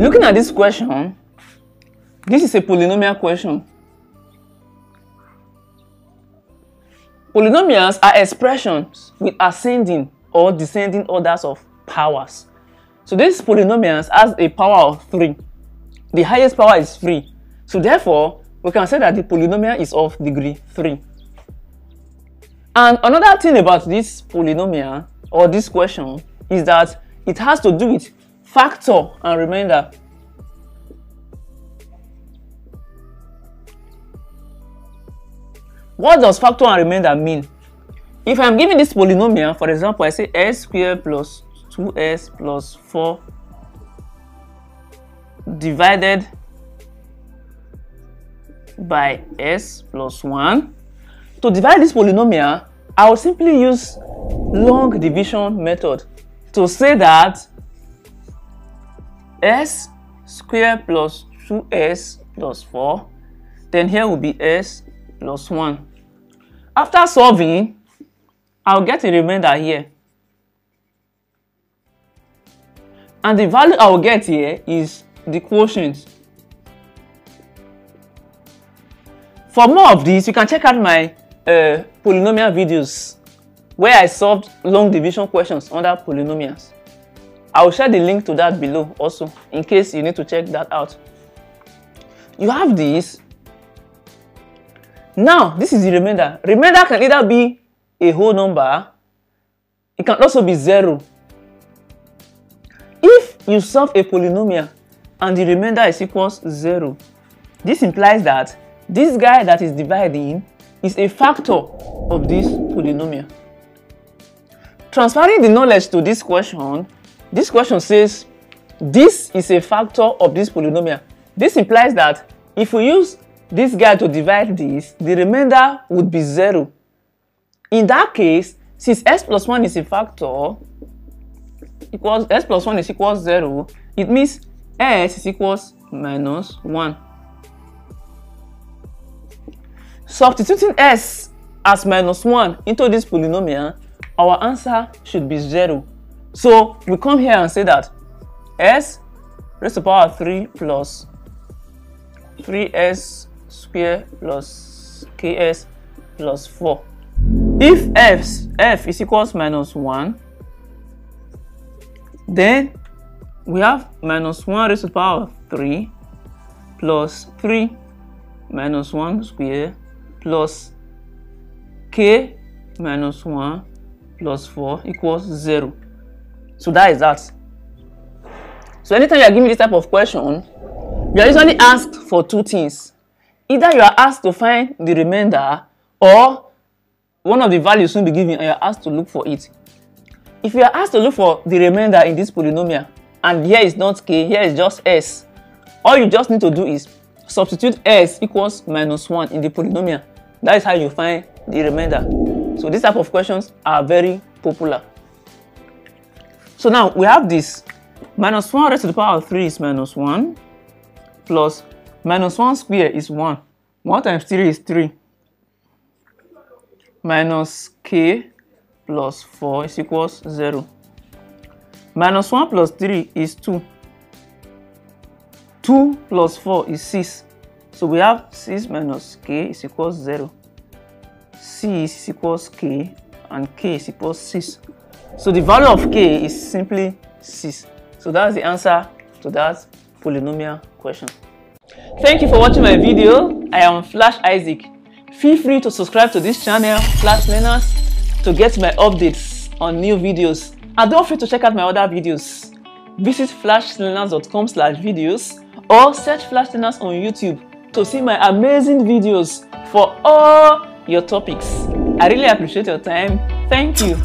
Looking at this question, this is a polynomial question. Polynomials are expressions with ascending or descending orders of powers. So this polynomials has a power of 3. The highest power is 3. So therefore, we can say that the polynomial is of degree 3. And another thing about this polynomial or this question is that it has to do with factor and remainder. What does factor and remainder mean? If I'm giving this polynomial, for example, I say s squared plus 2s plus 4 divided by s plus 1. To divide this polynomial, I will simply use long division method to say that s squared plus 2s plus 4 then here will be s plus 1 after solving I'll get a remainder here. And the value I will get here is the quotient. For more of this you can check out my uh, polynomial videos where I solved long division questions under polynomials. I will share the link to that below also in case you need to check that out. You have this. Now, this is the remainder. Remainder can either be a whole number, it can also be zero. If you solve a polynomial and the remainder is equals zero, this implies that this guy that is dividing is a factor of this polynomial. Transferring the knowledge to this question, this question says this is a factor of this polynomial. This implies that if we use this guy to divide this, the remainder would be 0. In that case, since s plus 1 is a factor, equals s plus 1 is equals 0, it means s is equals minus 1. Substituting s as minus 1 into this polynomial our answer should be 0. So we come here and say that s raised to the power 3 plus 3s square plus ks plus 4. If f, f is equals minus 1, then we have minus 1 raised to the power of 3 plus 3 minus 1 square plus k minus 1 plus 4 equals 0. So that is that. So anytime you are giving this type of question, you are usually asked for two things. Either you are asked to find the remainder or one of the values will be given and you are asked to look for it. If you are asked to look for the remainder in this polynomial and here is not k, here is just s, all you just need to do is substitute s equals minus 1 in the polynomial. That is how you find the remainder. So these type of questions are very popular. So now we have this. Minus 1 raised to the power of 3 is minus 1 plus minus 1 square is 1. 1 times 3 is 3. Minus k plus 4 is equals 0. Minus 1 plus 3 is 2. 2 plus 4 is 6. So we have 6 minus k is equals 0. c is equals k and k is equals 6. So the value of k is simply 6. So that's the answer to that polynomial question. Thank you for watching my video. I am Flash Isaac. Feel free to subscribe to this channel, Flash Learners, to get my updates on new videos. And don't forget to check out my other videos. Visit flashlearners.com slash videos or search Flash Learners on YouTube to see my amazing videos for all your topics. I really appreciate your time. Thank you.